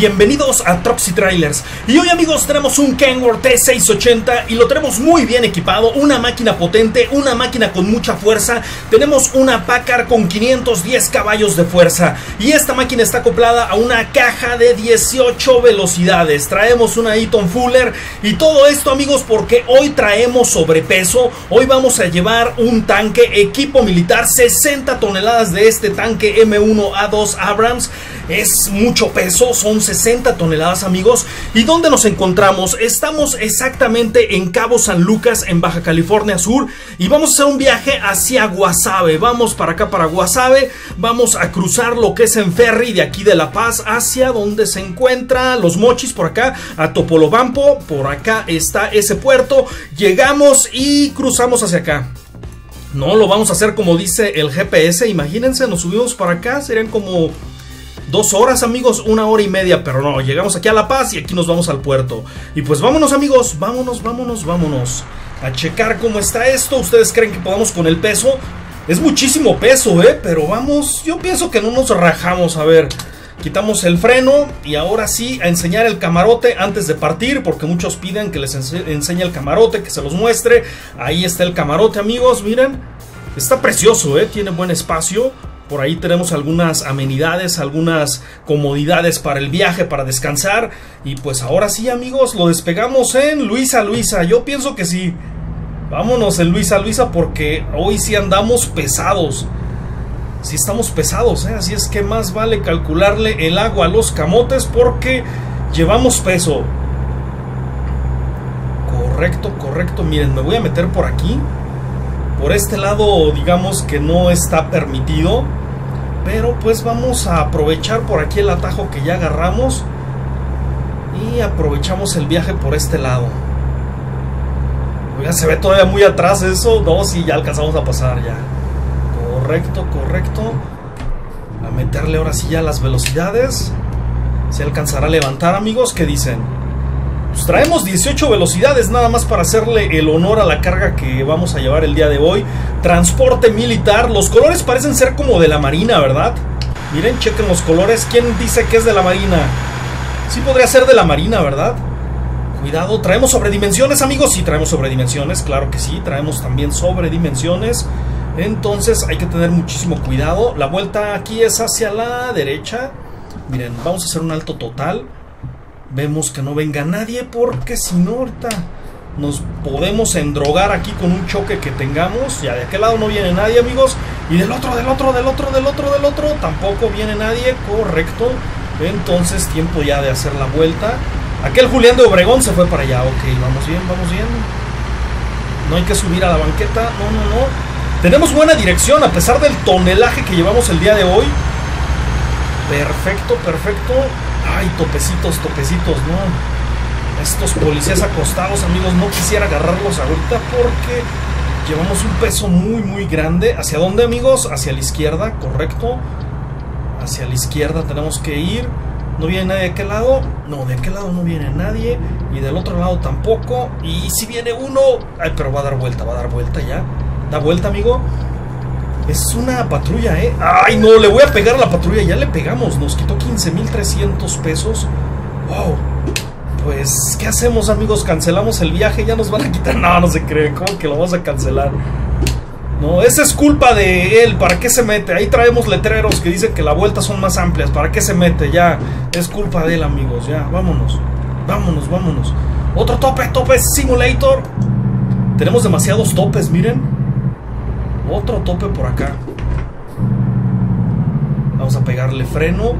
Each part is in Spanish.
Bienvenidos a Troxy Trailers. Y hoy amigos tenemos un Kenworth T680 y lo tenemos muy bien equipado, una máquina potente, una máquina con mucha fuerza. Tenemos una Packard con 510 caballos de fuerza y esta máquina está acoplada a una caja de 18 velocidades. Traemos una Eaton Fuller y todo esto amigos porque hoy traemos sobrepeso. Hoy vamos a llevar un tanque equipo militar, 60 toneladas de este tanque M1A2 Abrams. Es mucho peso, son 60 toneladas amigos. ¿Y dónde nos encontramos? Estamos exactamente en Cabo San Lucas, en Baja California Sur. Y vamos a hacer un viaje hacia Guasave. Vamos para acá, para Guasave. Vamos a cruzar lo que es en ferry de aquí de La Paz hacia donde se encuentra Los Mochis por acá, a Topolobampo. Por acá está ese puerto. Llegamos y cruzamos hacia acá. No lo vamos a hacer como dice el GPS. Imagínense, nos subimos para acá. Serían como Dos horas amigos, una hora y media, pero no, llegamos aquí a La Paz y aquí nos vamos al puerto. Y pues vámonos amigos, vámonos, vámonos, vámonos. A checar cómo está esto. ¿Ustedes creen que podamos con el peso? Es muchísimo peso, ¿eh? Pero vamos, yo pienso que no nos rajamos. A ver, quitamos el freno y ahora sí a enseñar el camarote antes de partir, porque muchos piden que les enseñe el camarote, que se los muestre. Ahí está el camarote, amigos, miren. Está precioso, ¿eh? Tiene buen espacio. Por ahí tenemos algunas amenidades, algunas comodidades para el viaje, para descansar. Y pues ahora sí, amigos, lo despegamos en Luisa Luisa. Yo pienso que sí. Vámonos en Luisa Luisa porque hoy sí andamos pesados. Sí estamos pesados, ¿eh? así es que más vale calcularle el agua a los camotes porque llevamos peso. Correcto, correcto. Miren, me voy a meter por aquí. Por este lado, digamos que no está permitido. Pero pues vamos a aprovechar por aquí el atajo que ya agarramos. Y aprovechamos el viaje por este lado. Oiga, se ve todavía muy atrás eso. No, sí, ya alcanzamos a pasar ya. Correcto, correcto. A meterle ahora sí ya las velocidades. Se alcanzará a levantar, amigos. ¿Qué dicen? Pues traemos 18 velocidades nada más para hacerle el honor a la carga que vamos a llevar el día de hoy. Transporte militar. Los colores parecen ser como de la marina, ¿verdad? Miren, chequen los colores. ¿Quién dice que es de la marina? Sí podría ser de la marina, ¿verdad? Cuidado, traemos sobredimensiones, amigos. Sí, traemos sobredimensiones, claro que sí. Traemos también sobredimensiones. Entonces hay que tener muchísimo cuidado. La vuelta aquí es hacia la derecha. Miren, vamos a hacer un alto total. Vemos que no venga nadie porque si no ahorita nos podemos endrogar aquí con un choque que tengamos. Ya de aquel lado no viene nadie, amigos. Y del otro, del otro, del otro, del otro, del otro, tampoco viene nadie. Correcto. Entonces, tiempo ya de hacer la vuelta. Aquel Julián de Obregón se fue para allá. Ok, vamos bien, vamos bien. No hay que subir a la banqueta. No, no, no. Tenemos buena dirección a pesar del tonelaje que llevamos el día de hoy. Perfecto, perfecto. Ay, topecitos, topecitos, no. Estos policías acostados, amigos, no quisiera agarrarlos ahorita porque llevamos un peso muy, muy grande. ¿Hacia dónde, amigos? Hacia la izquierda, correcto. Hacia la izquierda tenemos que ir. ¿No viene nadie de aquel lado? No, de aquel lado no viene nadie. Y del otro lado tampoco. Y si viene uno... Ay, pero va a dar vuelta, va a dar vuelta ya. Da vuelta, amigo. Es una patrulla, ¿eh? ¡Ay, no! Le voy a pegar a la patrulla. Ya le pegamos. Nos quitó 15.300 pesos. ¡Wow! Pues, ¿qué hacemos, amigos? ¿Cancelamos el viaje? ¿Ya nos van a quitar? No, no se cree. ¿Cómo que lo vamos a cancelar? No, esa es culpa de él. ¿Para qué se mete? Ahí traemos letreros que dicen que la vuelta son más amplias. ¿Para qué se mete? Ya, es culpa de él, amigos. Ya, vámonos. Vámonos, vámonos. Otro tope, tope simulator. Tenemos demasiados topes, miren. Otro tope por acá. Vamos a pegarle freno.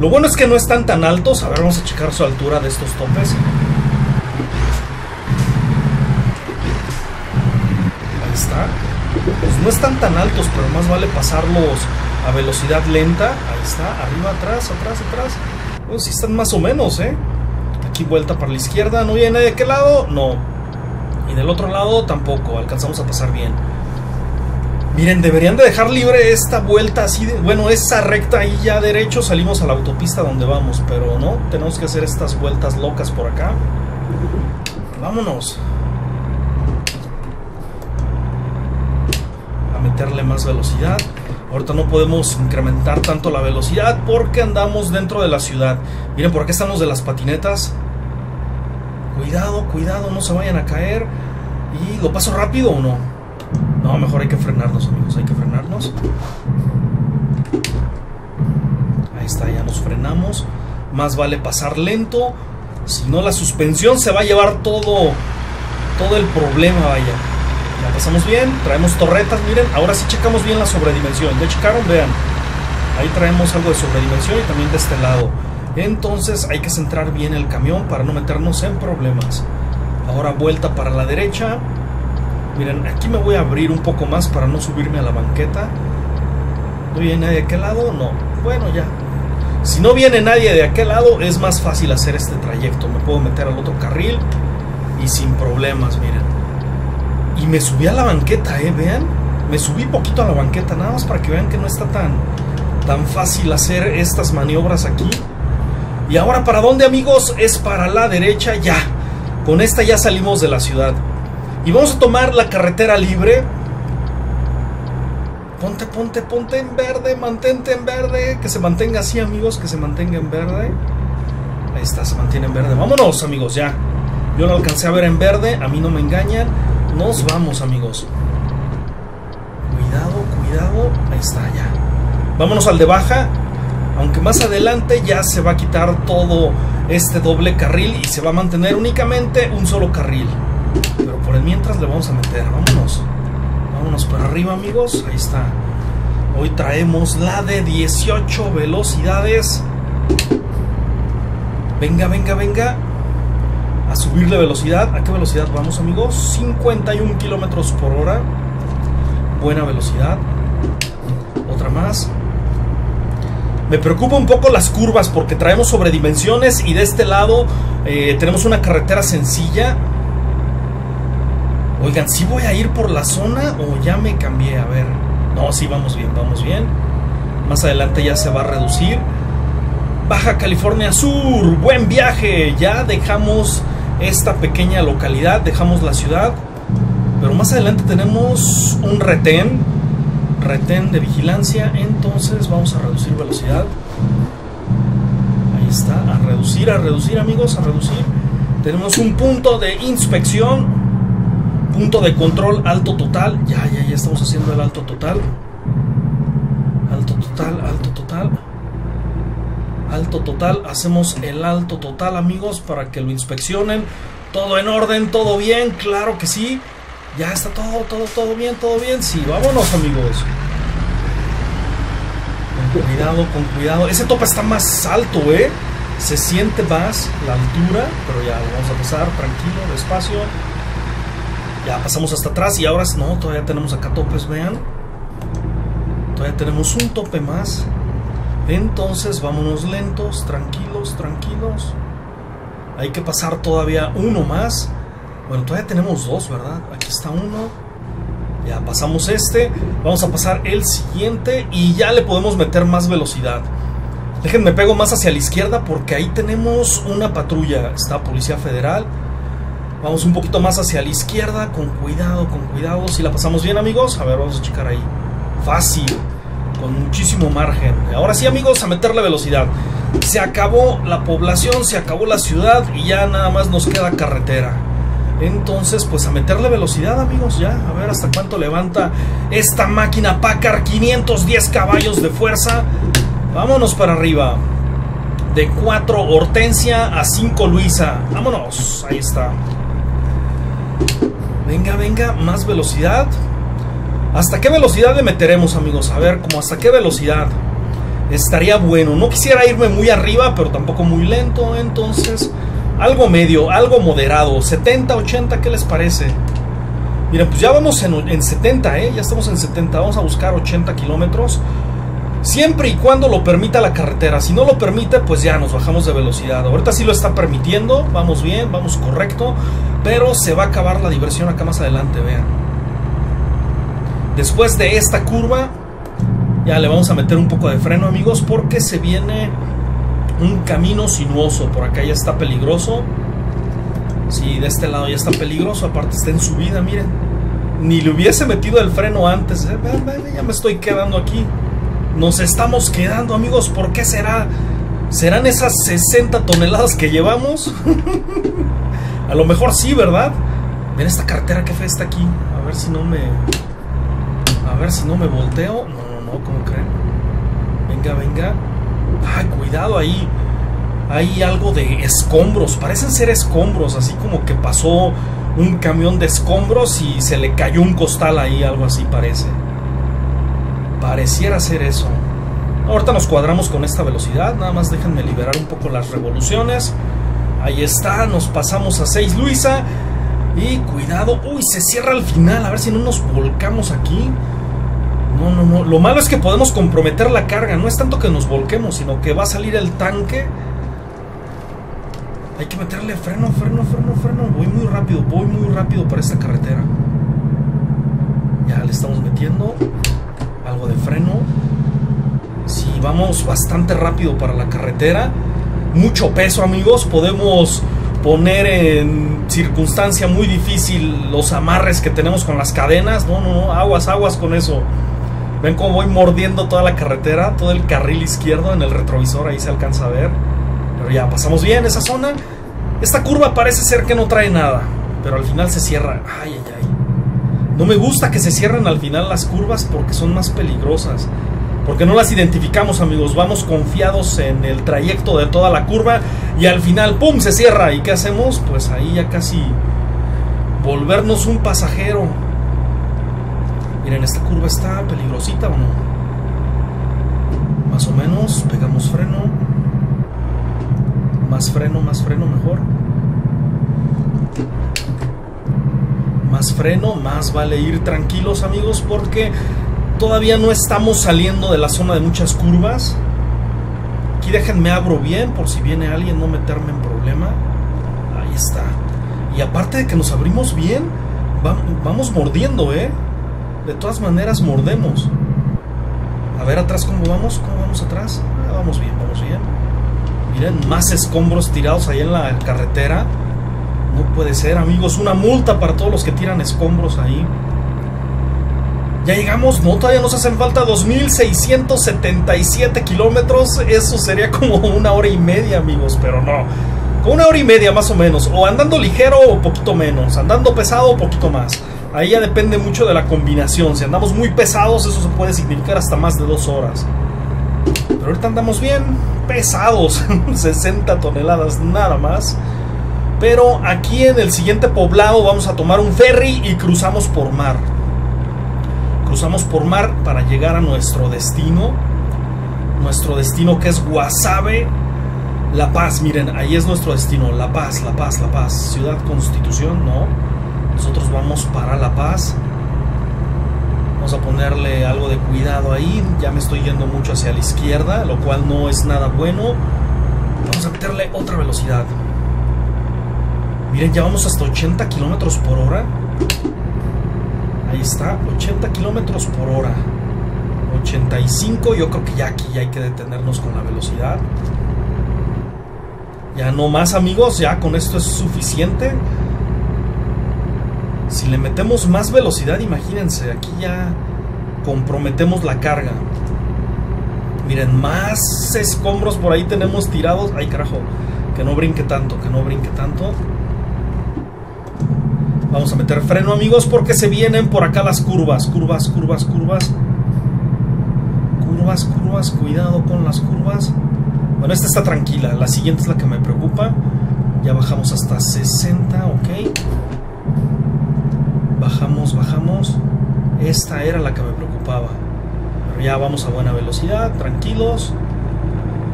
Lo bueno es que no están tan altos. A ver, vamos a checar su altura de estos topes. Ahí está. Pues no están tan altos, pero más vale pasarlos a velocidad lenta. Ahí está, arriba, atrás, atrás, atrás. Pues sí están más o menos, ¿eh? Aquí vuelta para la izquierda. ¿No viene de qué lado? No. Y del otro lado tampoco. Alcanzamos a pasar bien. Miren, deberían de dejar libre esta vuelta así de, bueno, esa recta ahí ya derecho salimos a la autopista donde vamos, pero no, tenemos que hacer estas vueltas locas por acá. Vámonos. A meterle más velocidad. Ahorita no podemos incrementar tanto la velocidad porque andamos dentro de la ciudad. Miren, por acá estamos de las patinetas. Cuidado, cuidado, no se vayan a caer. ¿Y lo paso rápido o no? No, mejor hay que frenarnos, amigos, hay que frenarnos. Ahí está, ya nos frenamos. Más vale pasar lento. Si no, la suspensión se va a llevar todo, todo el problema, vaya. Ya pasamos bien, traemos torretas, miren. Ahora sí checamos bien la sobredimensión. ¿Ya checaron? Vean. Ahí traemos algo de sobredimensión y también de este lado. Entonces hay que centrar bien el camión para no meternos en problemas. Ahora vuelta para la derecha. Miren, aquí me voy a abrir un poco más para no subirme a la banqueta. ¿No viene nadie de aquel lado? No. Bueno, ya. Si no viene nadie de aquel lado, es más fácil hacer este trayecto. Me puedo meter al otro carril y sin problemas, miren. Y me subí a la banqueta, ¿eh? Vean. Me subí poquito a la banqueta, nada más para que vean que no está tan, tan fácil hacer estas maniobras aquí. Y ahora, ¿para dónde, amigos? Es para la derecha, ya. Con esta ya salimos de la ciudad. Y vamos a tomar la carretera libre. Ponte, ponte, ponte en verde, mantente en verde. Que se mantenga así, amigos, que se mantenga en verde. Ahí está, se mantiene en verde. Vámonos, amigos, ya. Yo lo alcancé a ver en verde, a mí no me engañan. Nos vamos, amigos. Cuidado, cuidado. Ahí está, ya. Vámonos al de baja. Aunque más adelante ya se va a quitar todo este doble carril y se va a mantener únicamente un solo carril. Pero por el mientras le vamos a meter. Vámonos. Vámonos para arriba, amigos. Ahí está. Hoy traemos la de 18 velocidades. Venga, venga, venga. A subirle velocidad. ¿A qué velocidad vamos, amigos? 51 kilómetros por hora. Buena velocidad. Otra más. Me preocupa un poco las curvas porque traemos sobredimensiones y de este lado eh, tenemos una carretera sencilla. Oigan, si voy a ir por la zona o ya me cambié? A ver. No, sí, vamos bien, vamos bien. Más adelante ya se va a reducir. Baja California Sur, buen viaje. Ya dejamos esta pequeña localidad, dejamos la ciudad. Pero más adelante tenemos un retén retén de vigilancia, entonces vamos a reducir velocidad. Ahí está, a reducir, a reducir amigos, a reducir. Tenemos un punto de inspección, punto de control alto total. Ya, ya, ya estamos haciendo el alto total. Alto total, alto total. Alto total, hacemos el alto total amigos para que lo inspeccionen. Todo en orden, todo bien, claro que sí. Ya está todo, todo, todo bien, todo bien. Sí, vámonos, amigos. Con cuidado, con cuidado. Ese tope está más alto, ¿eh? Se siente más la altura, pero ya lo vamos a pasar tranquilo, despacio. Ya pasamos hasta atrás y ahora no, todavía tenemos acá topes, vean. Todavía tenemos un tope más. Entonces vámonos lentos, tranquilos, tranquilos. Hay que pasar todavía uno más. Bueno, todavía tenemos dos, ¿verdad? Aquí está uno. Ya pasamos este. Vamos a pasar el siguiente y ya le podemos meter más velocidad. Déjenme pego más hacia la izquierda porque ahí tenemos una patrulla. Está Policía Federal. Vamos un poquito más hacia la izquierda. Con cuidado, con cuidado. Si la pasamos bien, amigos. A ver, vamos a checar ahí. Fácil. Con muchísimo margen. Ahora sí, amigos, a meterle velocidad. Se acabó la población, se acabó la ciudad y ya nada más nos queda carretera. Entonces, pues a meterle velocidad, amigos, ya. A ver hasta cuánto levanta esta máquina Packard. 510 caballos de fuerza. Vámonos para arriba. De 4 Hortensia a 5 Luisa. Vámonos. Ahí está. Venga, venga. Más velocidad. ¿Hasta qué velocidad le meteremos, amigos? A ver, como hasta qué velocidad. Estaría bueno. No quisiera irme muy arriba, pero tampoco muy lento. Entonces algo medio, algo moderado, 70, 80, ¿qué les parece? Miren, pues ya vamos en, 70, ¿eh? Ya estamos en 70, vamos a buscar 80 kilómetros. Siempre y cuando lo permita la carretera. Si no lo permite, pues ya nos bajamos de velocidad. Ahorita sí lo está permitiendo, vamos bien, vamos correcto. Pero se va a acabar la diversión acá más adelante, vean. Después de esta curva, ya le vamos a meter un poco de freno, amigos, porque se viene un camino sinuoso. Por acá ya está peligroso. Sí, de este lado ya está peligroso. Aparte está en subida, miren. Ni le hubiese metido el freno antes. ¿eh? Ya me estoy quedando aquí. Nos estamos quedando, amigos. ¿Por qué será? ¿Serán esas 60 toneladas que llevamos? A lo mejor sí, ¿verdad? Ven esta cartera que fe está aquí. A ver si no me. A ver si no me volteo. No, no, no, ¿cómo creen? Venga, venga. Ay, cuidado ahí. Hay algo de escombros. Parecen ser escombros. Así como que pasó un camión de escombros y se le cayó un costal ahí. Algo así parece. Pareciera ser eso. Ahorita nos cuadramos con esta velocidad. Nada más déjenme liberar un poco las revoluciones. Ahí está, nos pasamos a 6 Luisa. Y cuidado, uy, se cierra al final. A ver si no nos volcamos aquí. No, no, no. Lo malo es que podemos comprometer la carga. No es tanto que nos volquemos, sino que va a salir el tanque. Hay que meterle freno, freno, freno, freno. Voy muy rápido, voy muy rápido para esta carretera. Ya le estamos metiendo de freno. Si vamos bastante rápido para la carretera. Mucho peso, amigos. Podemos poner en circunstancia muy difícil los amarres que tenemos con las cadenas. No, no, no. Aguas, aguas con eso. Ven cómo voy mordiendo toda la carretera, todo el carril izquierdo en el retrovisor, ahí se alcanza a ver. Pero ya pasamos bien esa zona. Esta curva parece ser que no trae nada, pero al final se cierra. Ay, ay, ay. No me gusta que se cierren al final las curvas porque son más peligrosas. Porque no las identificamos, amigos. Vamos confiados en el trayecto de toda la curva y al final, ¡pum!, se cierra. ¿Y qué hacemos? Pues ahí ya casi volvernos un pasajero. Miren, esta curva está peligrosita o no. Más o menos, pegamos freno. Más freno, más freno, mejor. Más freno, más vale ir tranquilos amigos porque todavía no estamos saliendo de la zona de muchas curvas. Aquí déjenme abro bien por si viene alguien no meterme en problema. Ahí está. Y aparte de que nos abrimos bien, vamos mordiendo, ¿eh? De todas maneras mordemos. A ver atrás cómo vamos, cómo vamos atrás. Ah, vamos bien, vamos bien. Miren, más escombros tirados ahí en la carretera. No puede ser, amigos. Una multa para todos los que tiran escombros ahí. Ya llegamos, no, todavía nos hacen falta 2.677 kilómetros. Eso sería como una hora y media, amigos, pero no. Con una hora y media más o menos. O andando ligero o poquito menos. Andando pesado o poquito más. Ahí ya depende mucho de la combinación. Si andamos muy pesados, eso se puede significar hasta más de dos horas. Pero ahorita andamos bien pesados. 60 toneladas nada más. Pero aquí en el siguiente poblado vamos a tomar un ferry y cruzamos por mar cruzamos por mar para llegar a nuestro destino. Nuestro destino que es Guasave, La Paz. Miren, ahí es nuestro destino. La Paz, La Paz, La Paz. Ciudad Constitución, no. Nosotros vamos para La Paz. Vamos a ponerle algo de cuidado ahí. Ya me estoy yendo mucho hacia la izquierda, lo cual no es nada bueno. Vamos a meterle otra velocidad. Miren, ya vamos hasta 80 kilómetros por hora. Ahí está, 80 kilómetros por hora. 85, yo creo que ya aquí ya hay que detenernos con la velocidad. Ya no más amigos, ya con esto es suficiente. Si le metemos más velocidad, imagínense, aquí ya comprometemos la carga. Miren, más escombros por ahí tenemos tirados. Ay, carajo, que no brinque tanto, que no brinque tanto. Vamos a meter freno, amigos, porque se vienen por acá las curvas. Curvas, curvas, curvas. Curvas, curvas. Cuidado con las curvas. Bueno, esta está tranquila. La siguiente es la que me preocupa. Ya bajamos hasta 60, ok. Bajamos, bajamos. Esta era la que me preocupaba. Pero ya vamos a buena velocidad, tranquilos.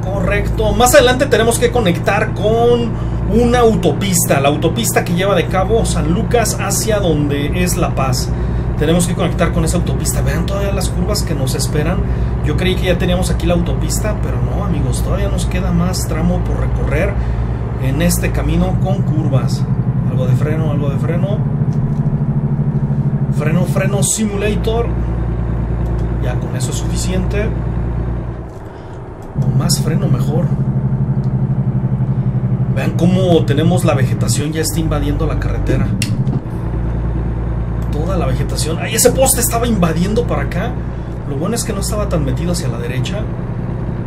Correcto. Más adelante tenemos que conectar con una autopista, la autopista que lleva de Cabo San Lucas hacia donde es La Paz. Tenemos que conectar con esa autopista. Vean todavía las curvas que nos esperan. Yo creí que ya teníamos aquí la autopista, pero no, amigos, todavía nos queda más tramo por recorrer en este camino con curvas. Algo de freno, algo de freno. Freno, freno, simulator. Ya con eso es suficiente. O más freno mejor. Vean cómo tenemos la vegetación ya está invadiendo la carretera. Toda la vegetación. Ay, ese poste estaba invadiendo para acá. Lo bueno es que no estaba tan metido hacia la derecha.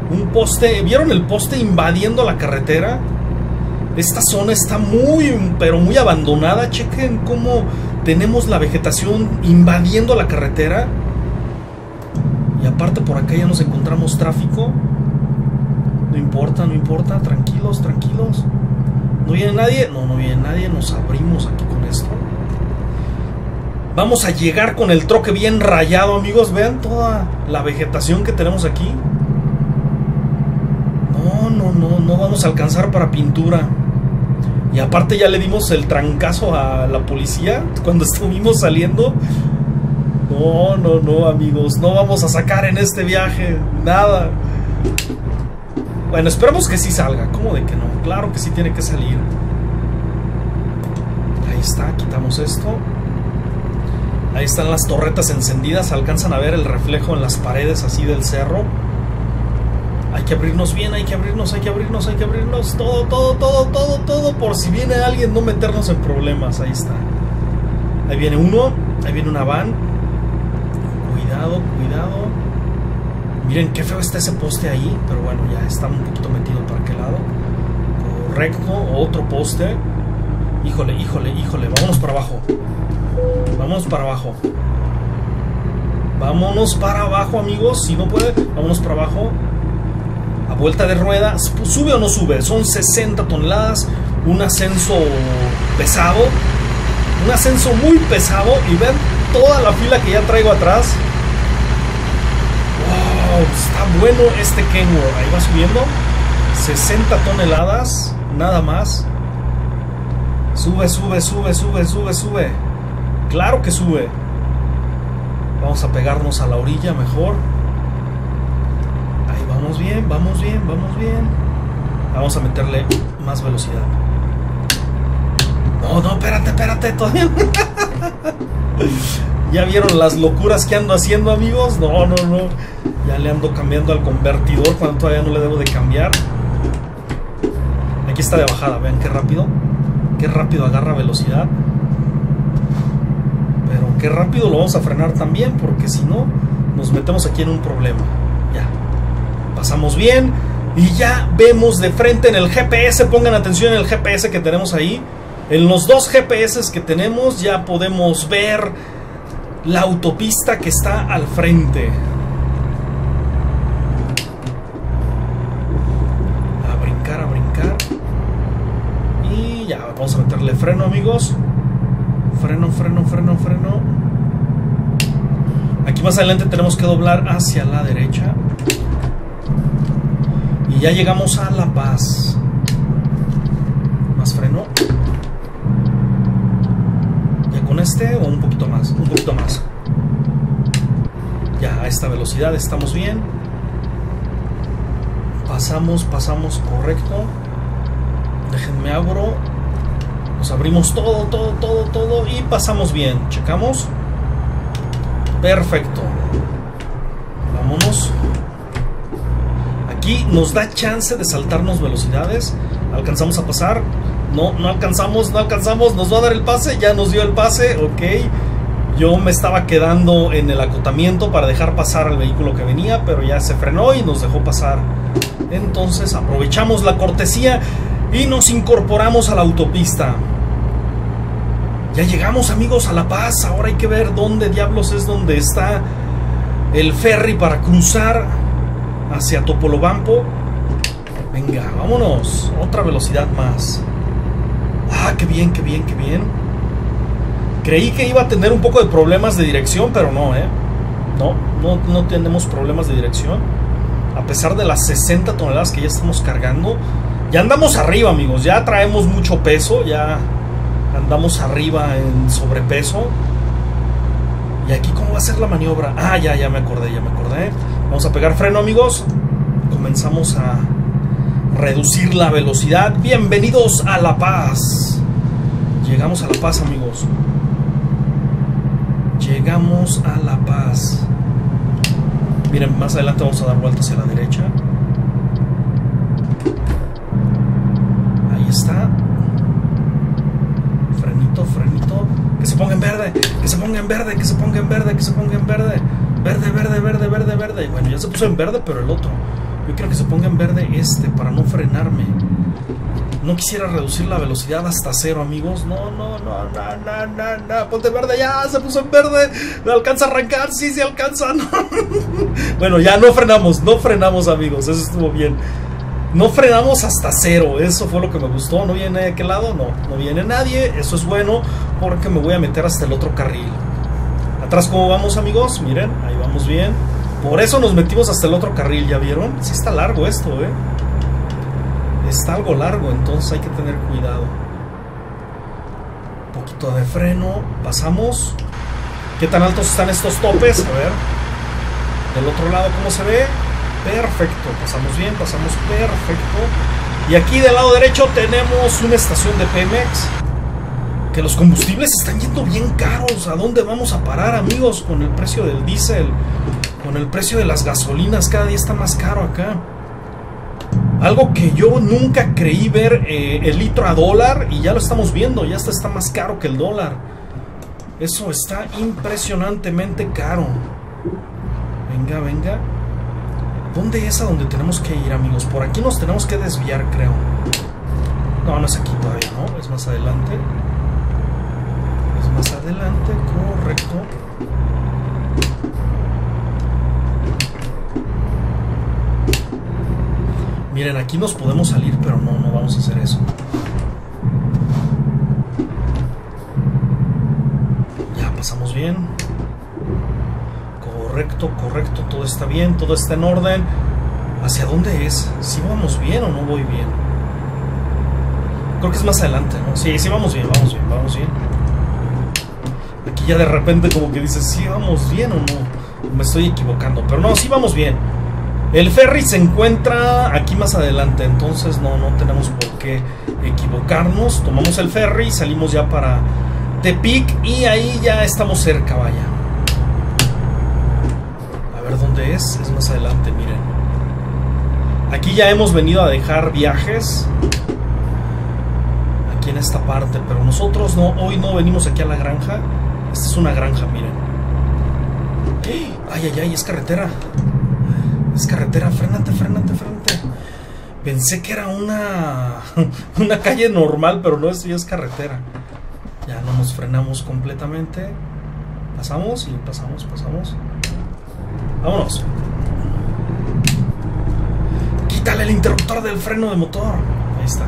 Un poste, ¿vieron el poste invadiendo la carretera? Esta zona está muy, pero muy abandonada. Chequen cómo tenemos la vegetación invadiendo la carretera. Y aparte por acá ya nos encontramos tráfico. No importa, no importa. Tranquilos, tranquilos. ¿No viene nadie? No, no viene nadie. Nos abrimos aquí con esto. Vamos a llegar con el troque bien rayado, amigos. Vean toda la vegetación que tenemos aquí. No, no, no, no vamos a alcanzar para pintura. Y aparte ya le dimos el trancazo a la policía cuando estuvimos saliendo. No, no, no, amigos. No vamos a sacar en este viaje nada. Bueno, esperamos que sí salga. ¿Cómo de que no? Claro que sí tiene que salir. Ahí está, quitamos esto. Ahí están las torretas encendidas. Alcanzan a ver el reflejo en las paredes así del cerro. Hay que abrirnos bien, hay que abrirnos, hay que abrirnos, hay que abrirnos. Todo, todo, todo, todo, todo. Por si viene alguien, no meternos en problemas. Ahí está. Ahí viene uno. Ahí viene una van. Cuidado, cuidado. Miren qué feo está ese poste ahí. Pero bueno, ya está un poquito metido para aquel lado. Correcto. Otro poste. Híjole, híjole, híjole. Vámonos para abajo. Vámonos para abajo. Vámonos para abajo, amigos. Si no puede, vámonos para abajo a vuelta de rueda, ¿sube o no sube? Son 60 toneladas, un ascenso pesado, un ascenso muy pesado y ven toda la fila que ya traigo atrás. Está bueno este Kenworth, ahí va subiendo, 60 toneladas, nada más. Sube, sube, sube, sube, sube, sube. Claro que sube. Vamos a pegarnos a la orilla mejor. Vamos bien, vamos bien, vamos bien. Vamos a meterle más velocidad. No, no, espérate, espérate, todavía. ¿Ya vieron las locuras que ando haciendo, amigos? No, no, no. Ya le ando cambiando al convertidor cuando todavía no le debo de cambiar. Aquí está de bajada, vean qué rápido. Qué rápido agarra velocidad. Pero qué rápido lo vamos a frenar también, porque si no, nos metemos aquí en un problema. Ya pasamos bien y ya vemos de frente en el GPS, pongan atención en el GPS que tenemos ahí. En los dos GPS que tenemos ya podemos ver la autopista que está al frente. A brincar, a brincar. Y ya, vamos a meterle freno amigos. Freno, freno, freno, freno. Aquí más adelante tenemos que doblar hacia la derecha. Y ya llegamos a La Paz. Más freno. ¿Ya con este o un poquito más? Un poquito más. Ya a esta velocidad estamos bien. Pasamos, pasamos correcto. Déjenme abro. Nos abrimos todo, todo, todo, todo y pasamos bien. Checamos. Perfecto. Vámonos. Aquí nos da chance de saltarnos velocidades. Alcanzamos a pasar. No, no alcanzamos, no alcanzamos. Nos va a dar el pase. Ya nos dio el pase. Ok. Yo me estaba quedando en el acotamiento para dejar pasar al vehículo que venía, pero ya se frenó y nos dejó pasar. Entonces aprovechamos la cortesía y nos incorporamos a la autopista. Ya llegamos amigos a La Paz. Ahora hay que ver dónde diablos es donde está el ferry para cruzar hacia Topolobampo. Venga, vámonos. Otra velocidad más. Ah, qué bien, qué bien, qué bien. Creí que iba a tener un poco de problemas de dirección, pero no, ¿eh? No, no, no tenemos problemas de dirección. A pesar de las 60 toneladas que ya estamos cargando. Ya andamos arriba, amigos. Ya traemos mucho peso. Ya andamos arriba en sobrepeso. ¿Y aquí cómo va a ser la maniobra? Ah, ya, ya me acordé, ya me acordé. Vamos a pegar freno, amigos. Comenzamos a reducir la velocidad. Bienvenidos a La Paz. Llegamos a La Paz, amigos. Llegamos a La Paz. Miren, más adelante vamos a dar vuelta hacia la derecha. Ahí está. Frenito, frenito. Que se ponga en verde, que se ponga en verde, que se ponga en verde, que se ponga en verde. Verde, verde, verde, verde, verde. Bueno, ya se puso en verde, pero el otro. Yo quiero que se ponga en verde este para no frenarme. No quisiera reducir la velocidad hasta cero, amigos. No, no, no, no, no, no, no. Ponte verde ya, se puso en verde. ¿Me alcanza a arrancar? Sí, sí alcanza. bueno, ya no frenamos, no frenamos, amigos. Eso estuvo bien. No frenamos hasta cero. Eso fue lo que me gustó. ¿No viene de aquel lado? No, no viene nadie. Eso es bueno porque me voy a meter hasta el otro carril. Atrás, ¿cómo vamos, amigos? Miren, ahí vamos bien. Por eso nos metimos hasta el otro carril, ¿ya vieron? Sí está largo esto, ¿eh? está algo largo, entonces hay que tener cuidado. Un poquito de freno, pasamos. ¿Qué tan altos están estos topes? A ver. Del otro lado, ¿cómo se ve? Perfecto, pasamos bien, pasamos perfecto. Y aquí del lado derecho tenemos una estación de Pemex. Que los combustibles están yendo bien caros. ¿A dónde vamos a parar, amigos? Con el precio del diésel, con el precio de las gasolinas, cada día está más caro acá. Algo que yo nunca creí ver eh, el litro a dólar y ya lo estamos viendo, ya está, está más caro que el dólar. Eso está impresionantemente caro. Venga, venga. ¿Dónde es a donde tenemos que ir, amigos? Por aquí nos tenemos que desviar, creo. No, no es aquí todavía, ¿no? Es más adelante. Más adelante, correcto. Miren, aquí nos podemos salir, pero no, no vamos a hacer eso. Ya pasamos bien. Correcto, correcto, todo está bien, todo está en orden. ¿Hacia dónde es? ¿Si vamos bien o no voy bien? Creo que es más adelante, ¿no? Sí, sí vamos bien, vamos bien, vamos bien. Ya de repente como que dices, ¿sí vamos bien o no? Me estoy equivocando, pero no, sí vamos bien. El ferry se encuentra aquí más adelante, entonces no, no tenemos por qué equivocarnos. Tomamos el ferry, salimos ya para Tepic y ahí ya estamos cerca, vaya. A ver dónde es, es más adelante, miren. Aquí ya hemos venido a dejar viajes. En esta parte, pero nosotros no, hoy no venimos aquí a la granja. Esta es una granja, miren. Ay, ay, ay, es carretera. Es carretera, frénate, frénate, frénate. Pensé que era una, una calle normal, pero no, es, es carretera. Ya no nos frenamos completamente. Pasamos y pasamos, pasamos. Vámonos. Quítale el interruptor del freno de motor. Ahí está.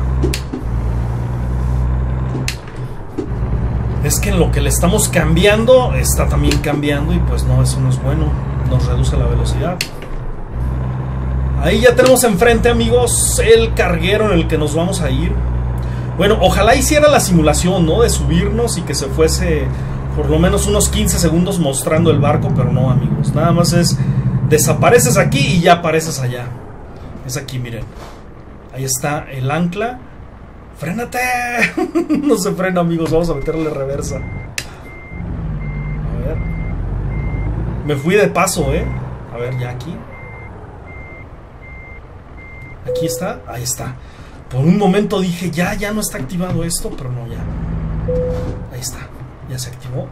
Es que en lo que le estamos cambiando, está también cambiando y pues no, eso no es bueno. Nos reduce la velocidad. Ahí ya tenemos enfrente, amigos, el carguero en el que nos vamos a ir. Bueno, ojalá hiciera la simulación, ¿no? De subirnos y que se fuese por lo menos unos 15 segundos mostrando el barco, pero no, amigos. Nada más es desapareces aquí y ya apareces allá. Es aquí, miren. Ahí está el ancla. ¡Frénate! no se frena, amigos. Vamos a meterle reversa. A ver. Me fui de paso, ¿eh? A ver, ya aquí. Aquí está, ahí está. Por un momento dije, ya, ya no está activado esto, pero no, ya. Ahí está, ya se activó.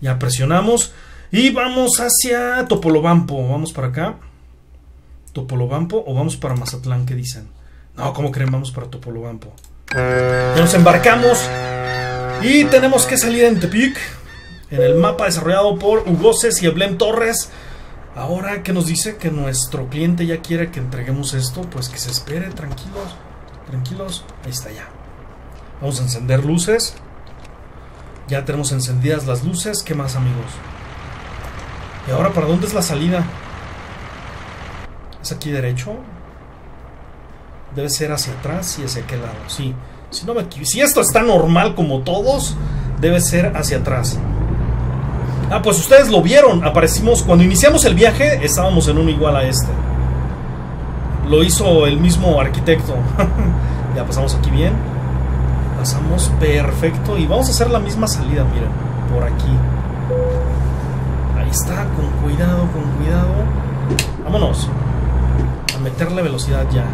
Ya presionamos y vamos hacia Topolobampo. Vamos para acá. Topolobampo o vamos para Mazatlán, ¿qué dicen? No, ¿cómo creen? Vamos para Topolobampo. Nos embarcamos y tenemos que salir en Tepic. En el mapa desarrollado por Hugo y Eblem Torres. Ahora que nos dice que nuestro cliente ya quiere que entreguemos esto, pues que se espere, tranquilos, tranquilos. Ahí está ya. Vamos a encender luces. Ya tenemos encendidas las luces. ¿Qué más, amigos? ¿Y ahora para dónde es la salida? ¿Es aquí derecho? Debe ser hacia atrás y hacia qué lado. Sí. Si, si esto está normal como todos, debe ser hacia atrás. Ah, pues ustedes lo vieron. Aparecimos. Cuando iniciamos el viaje, estábamos en uno igual a este. Lo hizo el mismo arquitecto. ya pasamos aquí bien. Pasamos perfecto. Y vamos a hacer la misma salida, miren. Por aquí. Ahí está. Con cuidado, con cuidado. Vámonos. A meterle velocidad ya.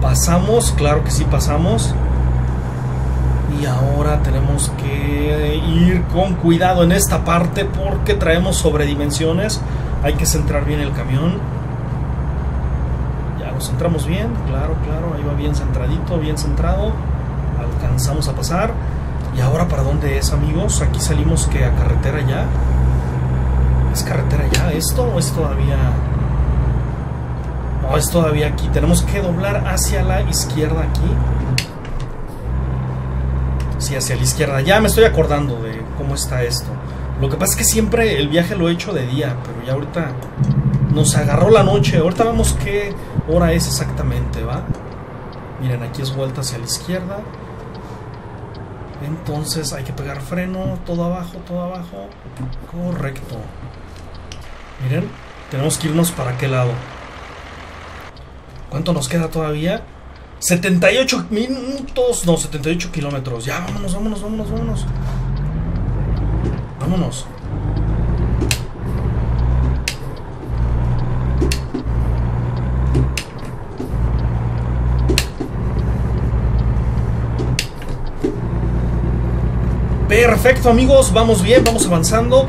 Pasamos, claro que sí pasamos. Y ahora tenemos que ir con cuidado en esta parte porque traemos sobredimensiones. Hay que centrar bien el camión. Ya lo centramos bien, claro, claro. Ahí va bien centradito, bien centrado. Alcanzamos a pasar. ¿Y ahora para dónde es, amigos? Aquí salimos que a carretera ya. ¿Es carretera ya esto o es todavía.? No, es todavía aquí. Tenemos que doblar hacia la izquierda aquí. Sí, hacia la izquierda. Ya me estoy acordando de cómo está esto. Lo que pasa es que siempre el viaje lo he hecho de día, pero ya ahorita nos agarró la noche. Ahorita vemos qué hora es exactamente, ¿va? Miren, aquí es vuelta hacia la izquierda. Entonces hay que pegar freno, todo abajo, todo abajo. Correcto. Miren, tenemos que irnos para qué lado. ¿Cuánto nos queda todavía? 78 minutos, no, 78 kilómetros. Ya, vámonos, vámonos, vámonos, vámonos. Vámonos. Perfecto amigos, vamos bien, vamos avanzando.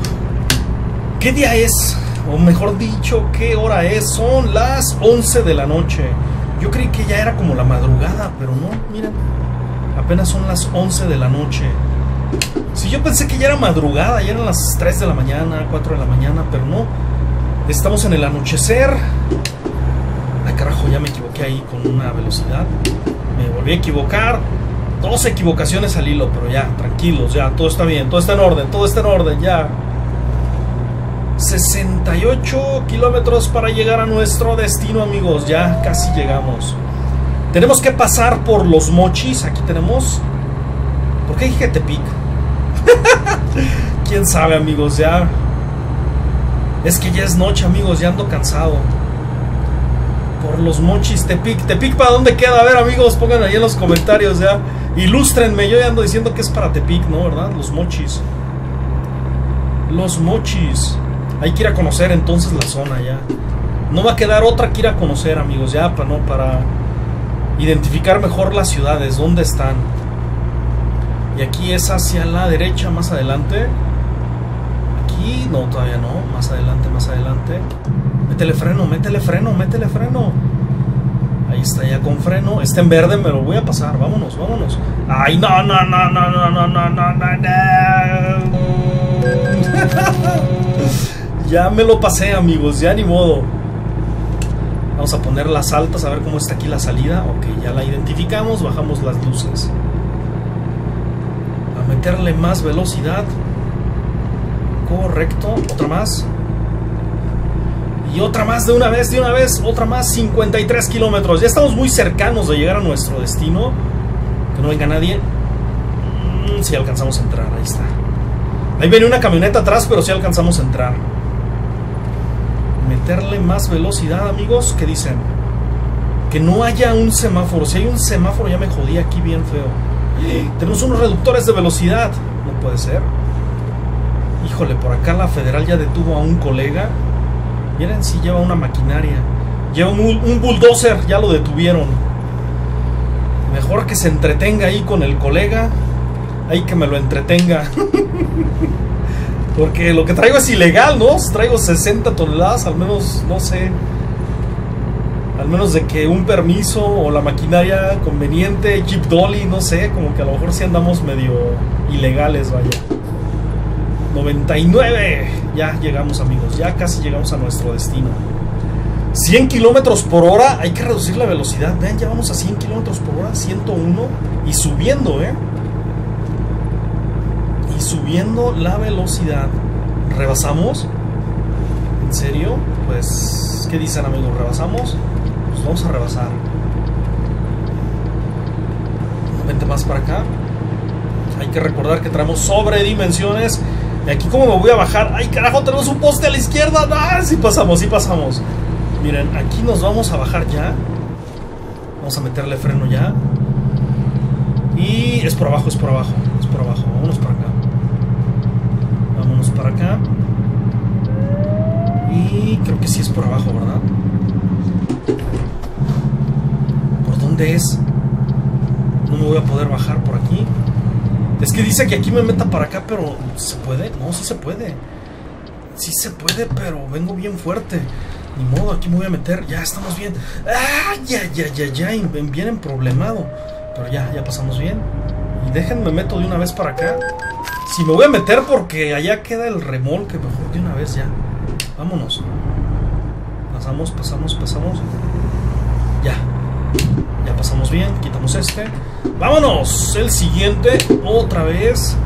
¿Qué día es? O mejor dicho, ¿qué hora es? Son las 11 de la noche. Yo creí que ya era como la madrugada, pero no, miren. Apenas son las 11 de la noche. Si yo pensé que ya era madrugada, ya eran las 3 de la mañana, 4 de la mañana, pero no. Estamos en el anochecer. Ay, carajo, ya me equivoqué ahí con una velocidad. Me volví a equivocar. Dos equivocaciones al hilo, pero ya, tranquilos, ya, todo está bien, todo está en orden, todo está en orden, ya. 68 kilómetros para llegar a nuestro destino, amigos. Ya casi llegamos. Tenemos que pasar por los mochis. Aquí tenemos. ¿Por qué dije Tepic? Quién sabe, amigos. Ya. Es que ya es noche, amigos. Ya ando cansado. Por los mochis, Tepic. Tepic, ¿para dónde queda? A ver, amigos, pongan ahí en los comentarios ya. Ilústrenme. Yo ya ando diciendo que es para Tepic, ¿no? ¿Verdad? Los mochis. Los mochis. Hay que ir a conocer entonces la zona ya. No va a quedar otra que ir a conocer, amigos, ya para no para identificar mejor las ciudades, dónde están. Y aquí es hacia la derecha, más adelante. Aquí, no, todavía no. Más adelante, más adelante. Métele freno, métele freno, métele freno. Ahí está ya con freno. Está en verde, me lo voy a pasar. Vámonos, vámonos. Ay, no, no, no, no, no, no, no, no, no. Ya me lo pasé, amigos, ya ni modo. Vamos a poner las altas, a ver cómo está aquí la salida. Ok, ya la identificamos, bajamos las luces. A meterle más velocidad. Correcto, otra más. Y otra más de una vez, de una vez, otra más, 53 kilómetros. Ya estamos muy cercanos de llegar a nuestro destino. Que no venga nadie. Mm, si alcanzamos a entrar, ahí está. Ahí viene una camioneta atrás, pero si alcanzamos a entrar meterle más velocidad, amigos. que dicen? Que no haya un semáforo. Si hay un semáforo, ya me jodí aquí bien feo. Tenemos unos reductores de velocidad. No puede ser. Híjole, por acá la federal ya detuvo a un colega. Miren si lleva una maquinaria. Lleva un, un bulldozer, ya lo detuvieron. Mejor que se entretenga ahí con el colega. Ahí que me lo entretenga. Porque lo que traigo es ilegal, ¿no? Traigo 60 toneladas, al menos, no sé. Al menos de que un permiso o la maquinaria conveniente, Jeep Dolly, no sé, como que a lo mejor sí andamos medio ilegales, vaya. 99. Ya llegamos, amigos. Ya casi llegamos a nuestro destino. 100 kilómetros por hora. Hay que reducir la velocidad. Vean, ya vamos a 100 kilómetros por hora. 101. Y subiendo, ¿eh? Subiendo la velocidad. ¿Rebasamos? ¿En serio? Pues, ¿qué dicen amigos? ¿Rebasamos? Pues vamos a rebasar. Vente más para acá. Hay que recordar que traemos sobredimensiones. Y aquí como me voy a bajar. ¡Ay carajo! Tenemos un poste a la izquierda. ¡Ah! Sí pasamos, sí pasamos. Miren, aquí nos vamos a bajar ya. Vamos a meterle freno ya. Y es por abajo, es por abajo. Es por abajo. Vámonos para acá para acá. Y creo que sí es por abajo, ¿verdad? ¿Por dónde es? No me voy a poder bajar por aquí. Es que dice que aquí me meta para acá, pero ¿se puede? No, sí se puede. Sí se puede, pero vengo bien fuerte. Ni modo, aquí me voy a meter. Ya estamos bien. ¡Ah! Ya, ya, ya, ya. Bien emproblemado. Pero ya, ya pasamos bien. Y déjenme meto de una vez para acá. Si me voy a meter porque allá queda el remolque, mejor de una vez ya. Vámonos. Pasamos, pasamos, pasamos. Ya. Ya pasamos bien. Quitamos este. Vámonos. El siguiente. Otra vez.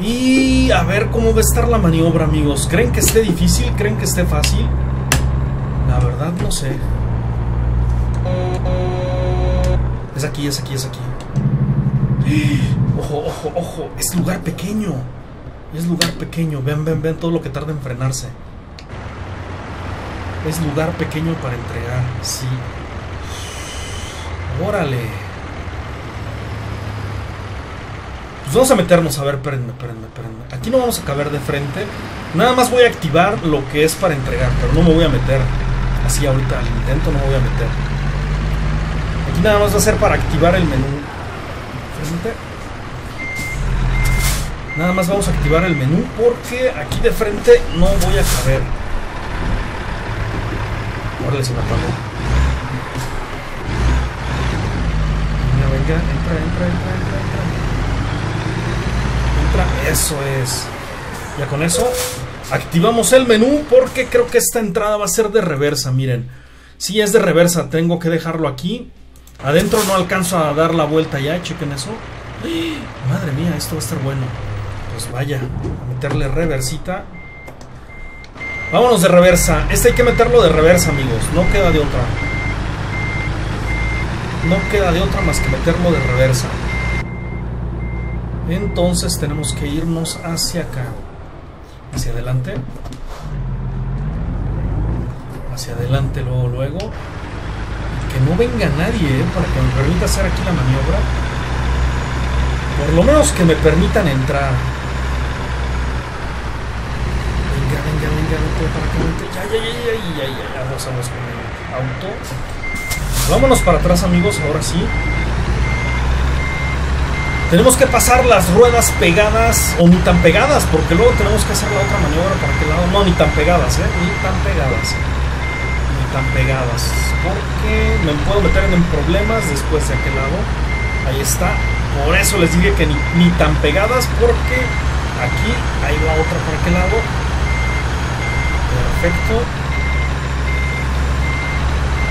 Y a ver cómo va a estar la maniobra, amigos. ¿Creen que esté difícil? ¿Creen que esté fácil? La verdad no sé. Es aquí, es aquí, es aquí. Ojo, ojo, ojo. Es lugar pequeño. Es lugar pequeño. Ven, ven, ven todo lo que tarda en frenarse. Es lugar pequeño para entregar. Sí. Órale. Pues vamos a meternos, a ver, espérenme, espérenme, espérenme. Aquí no vamos a caber de frente. Nada más voy a activar lo que es para entregar, pero no me voy a meter. Así ahorita al intento no me voy a meter. Aquí nada más va a ser para activar el menú. Frente. Nada más vamos a activar el menú porque aquí de frente no voy a caber. Órale, se me apagó. Venga, venga, entra, entra, entra, entra, entra. Eso es. Ya con eso activamos el menú porque creo que esta entrada va a ser de reversa. Miren, si es de reversa, tengo que dejarlo aquí. Adentro no alcanzo a dar la vuelta ya, chequen eso. Madre mía, esto va a estar bueno. Pues vaya, a meterle reversita. Vámonos de reversa. Este hay que meterlo de reversa, amigos. No queda de otra. No queda de otra más que meterlo de reversa. Entonces tenemos que irnos hacia acá. Hacia adelante. Hacia adelante luego, luego. Que no venga nadie ¿eh? para que me permita hacer aquí la maniobra. Por lo menos que me permitan entrar. Venga, venga, no para que Ya, ya, ya, ya, ya, ya, ya, ya, vamos con el auto. Vámonos para atrás, amigos, ahora sí. Tenemos que pasar las ruedas pegadas o ni tan pegadas, porque luego tenemos que hacer la otra maniobra para aquel lado. No, ni tan pegadas, ¿eh? Ni tan pegadas. Ni tan pegadas. Porque me puedo meter en problemas después de aquel lado. Ahí está. Por eso les dije que ni, ni tan pegadas, porque aquí, ahí va otra por aquel lado. Perfecto.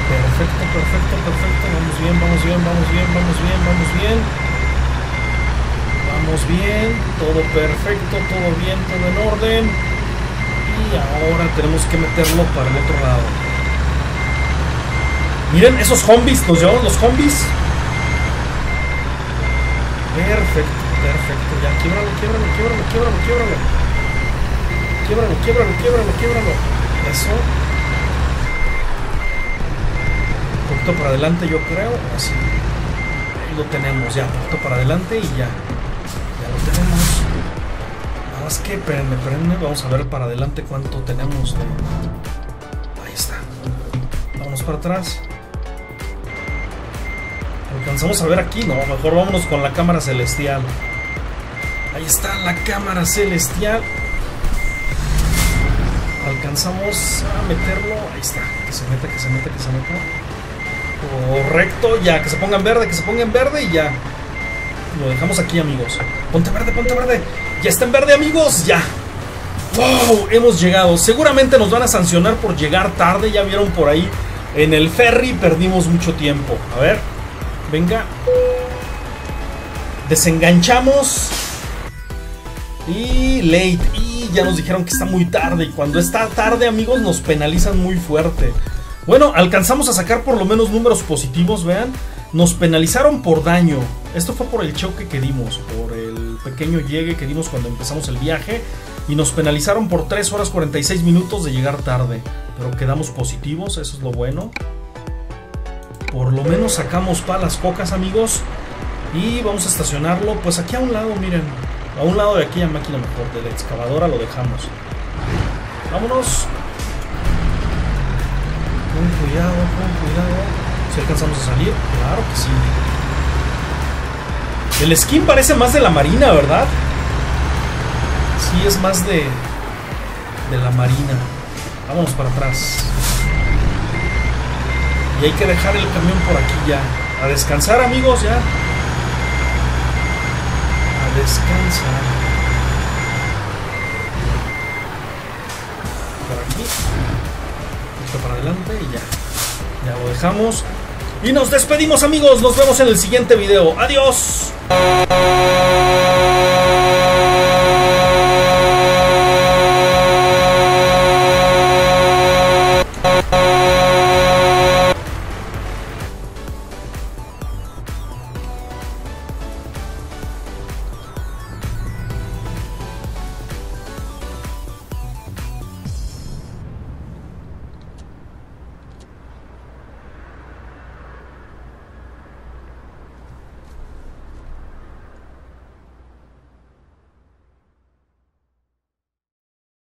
Perfecto, perfecto, perfecto. Vamos bien, vamos bien, vamos bien, vamos bien, vamos bien. Vamos bien, todo perfecto, todo bien, todo en orden. Y ahora tenemos que meterlo para el otro lado. Miren esos zombies, nos llevamos los zombies. Perfecto, perfecto. Ya, quiebralo, quiebralo, quiebralo, quiebralo, quiebralo. Quiebralo, quiebralo, quiebralo, quiebralo. Eso. Un para adelante, yo creo. Así. Lo tenemos, ya. Un poquito para adelante y ya tenemos. Nada más que, espérenme, espérenme. Vamos a ver para adelante cuánto tenemos de. Ahí está. Vamos para atrás. ¿Alcanzamos a ver aquí? No, mejor vámonos con la cámara celestial. Ahí está la cámara celestial. Alcanzamos a meterlo. Ahí está. Que se meta, que se meta, que se meta. Correcto, ya. Que se ponga en verde, que se ponga en verde y ya. Lo dejamos aquí, amigos. Ponte verde, ponte verde. Ya está en verde, amigos. Ya. ¡Wow! Hemos llegado. Seguramente nos van a sancionar por llegar tarde. Ya vieron por ahí. En el ferry perdimos mucho tiempo. A ver. Venga. Desenganchamos. Y late. Ya nos dijeron que está muy tarde. Y cuando está tarde, amigos, nos penalizan muy fuerte. Bueno, alcanzamos a sacar por lo menos números positivos, vean. Nos penalizaron por daño. Esto fue por el choque que dimos, por el pequeño llegue que dimos cuando empezamos el viaje. Y nos penalizaron por 3 horas 46 minutos de llegar tarde. Pero quedamos positivos, eso es lo bueno. Por lo menos sacamos palas pocas, amigos. Y vamos a estacionarlo, pues aquí a un lado, miren. A un lado de aquella máquina mejor, de la excavadora lo dejamos. Vámonos. Con cuidado, con cuidado. Si alcanzamos a salir, claro que sí. El skin parece más de la marina, ¿verdad? Sí, es más de, de la marina. Vámonos para atrás. Y hay que dejar el camión por aquí ya. A descansar, amigos, ya. A descansar. Por aquí. Esto para adelante y ya. Ya lo dejamos. Y nos despedimos amigos, nos vemos en el siguiente video. Adiós.